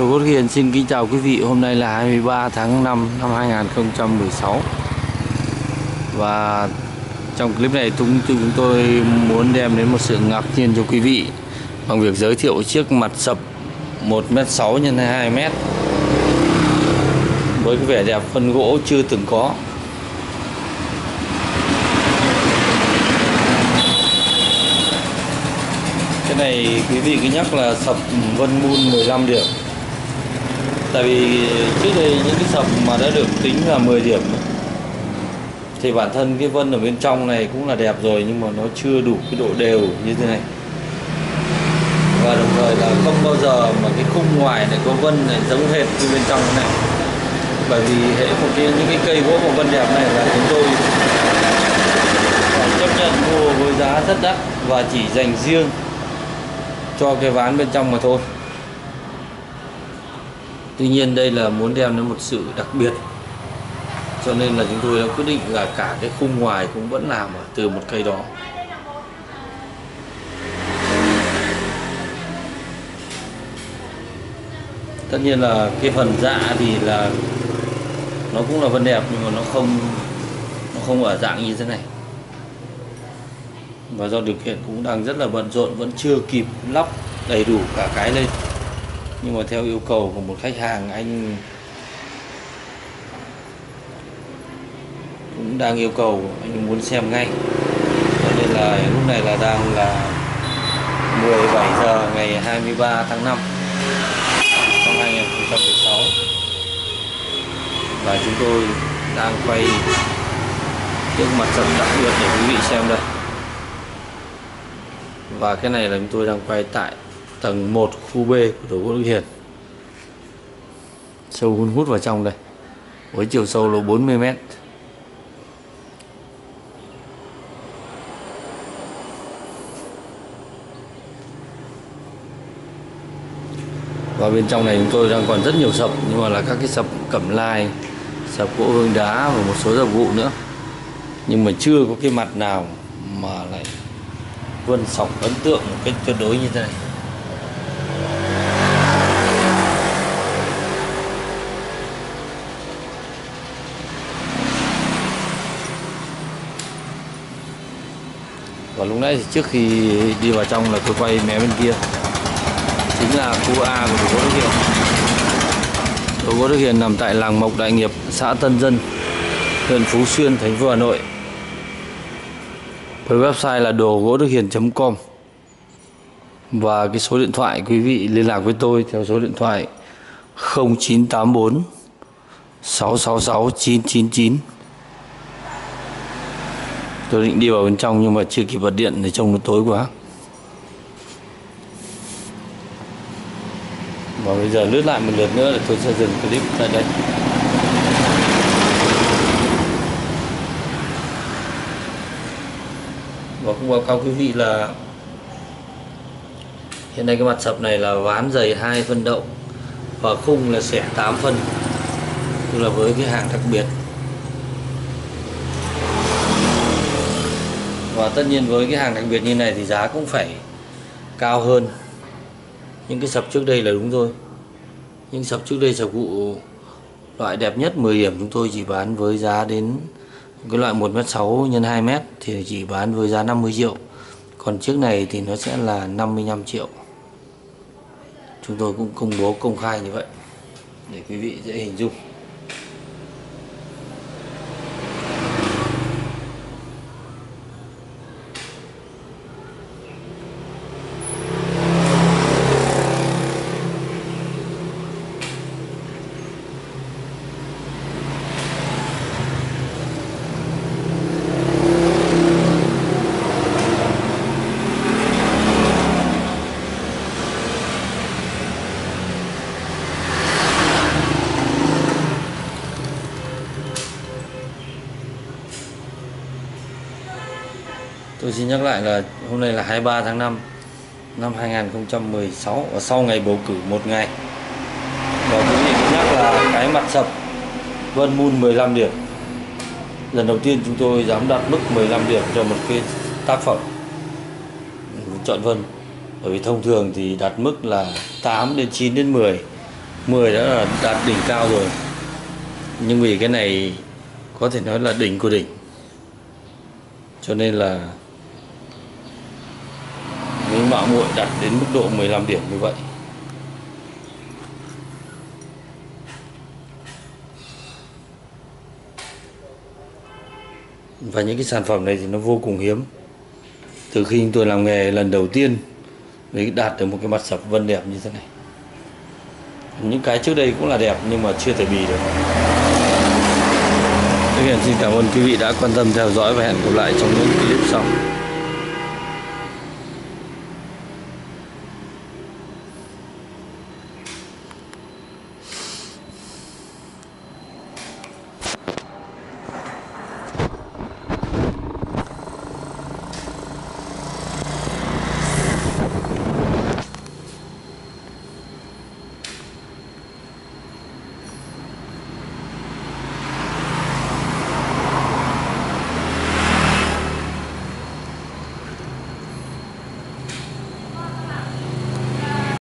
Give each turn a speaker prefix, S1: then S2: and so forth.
S1: Đồ Gốt Hiền xin kính chào quý vị. Hôm nay là 23 tháng 5 năm 2016. Và trong clip này chúng chúng tôi muốn đem đến một sự ngạc nhiên cho quý vị bằng việc giới thiệu chiếc mặt sập 1m6 x 2m với cái vẻ đẹp phân gỗ chưa từng có. Cái này quý vị cứ nhắc là sập Vân Moon 15 điểm tại vì trước đây những cái sập mà đã được tính là 10 điểm thì bản thân cái vân ở bên trong này cũng là đẹp rồi, nhưng mà nó chưa đủ cái độ đều như thế này. Và đồng thời là không bao giờ mà cái khung ngoài này có vân này giống hệt như bên trong này. Bởi vì hệ một cái, những cái cây gỗ mà vân đẹp này là chúng tôi chấp nhận mua với giá rất đắt và chỉ dành riêng cho cái ván bên trong mà thôi. Tuy nhiên đây là muốn đem đến một sự đặc biệt. Cho nên là chúng tôi đã quyết định là cả cái khung ngoài cũng vẫn làm ở từ một cây đó. Tất nhiên là cái phần dạ thì là nó cũng là vân đẹp nhưng mà nó không nó không ở dạng như thế này. Và do điều kiện cũng đang rất là bận rộn, vẫn chưa kịp lắp đầy đủ cả cái lên nhưng mà theo yêu cầu của một khách hàng, anh cũng đang yêu cầu, anh muốn xem ngay. Cho nên là lúc này là đang là 17 giờ ngày 23 tháng 5 năm 2016 và chúng tôi đang quay trước mặt trận đặc biệt để quý vị xem đây. Và cái này là chúng tôi đang quay tại tầng 1 khu B của tổ gỗ Đức Hiền. Sâu hun hút vào trong đây. Với chiều sâu là 40 mét. Và bên trong này chúng tôi đang còn rất nhiều sập nhưng mà là các cái sập cẩm lai sập gỗ hương đá và một số dập vụ nữa. Nhưng mà chưa có cái mặt nào mà lại vươn sọc ấn tượng một cách tuyệt đối như thế này và lúc nãy thì trước khi đi vào trong là tôi quay mé bên kia. Chính là khu A của Đồ Gỗ Đức Hiền Đồ Gỗ Đức Hiền nằm tại làng Mộc Đại Nghiệp, xã Tân Dân, huyện Phú Xuyên, thành phố Hà Nội. Với website là đồ gỗ đức hiền.com và cái số điện thoại quý vị liên lạc với tôi theo số điện thoại 0984 666 999 tôi định đi vào bên trong nhưng mà chưa kịp bật điện để trông nó tối quá. Và bây giờ lướt lại một lượt nữa thì tôi sẽ dừng clip tại đây. Và cũng báo cáo quý vị là hiện nay cái mặt sập này là ván dày hai phân đậu và khung là xẻ 8 phân. Tức là với cái hàng đặc biệt. Và tất nhiên với cái hàng đặc biệt như này thì giá cũng phải cao hơn. Những cái sập trước đây là đúng rồi những sập trước đây sập vụ loại đẹp nhất 10 điểm chúng tôi chỉ bán với giá đến cái loại 1m6 x 2m thì chỉ bán với giá 50 triệu. Còn chiếc này thì nó sẽ là 55 triệu. Chúng tôi cũng công bố công khai như vậy để quý vị dễ hình dung. Tôi xin nhắc lại là hôm nay là 23 tháng 5 năm 2016 và sau ngày bầu cử một ngày. Và quý vị cũng nhắc là cái mặt sập Vân Moon 15 điểm. Lần đầu tiên chúng tôi dám đặt mức 15 điểm cho một cái tác phẩm chọn Vân. Bởi vì thông thường thì đặt mức là 8 đến 9 đến 10 10 đã là đạt đỉnh cao rồi nhưng vì cái này có thể nói là đỉnh của đỉnh cho nên là mạng muội đặt đến mức độ 15 điểm như vậy. Và những cái sản phẩm này thì nó vô cùng hiếm. Từ khi tôi làm nghề lần đầu tiên mới đạt được một cái mặt sập vân đẹp như thế này. Những cái trước đây cũng là đẹp nhưng mà chưa thể bì được. Tất nhiên xin cảm ơn quý vị đã quan tâm theo dõi và hẹn gặp lại trong những clip sau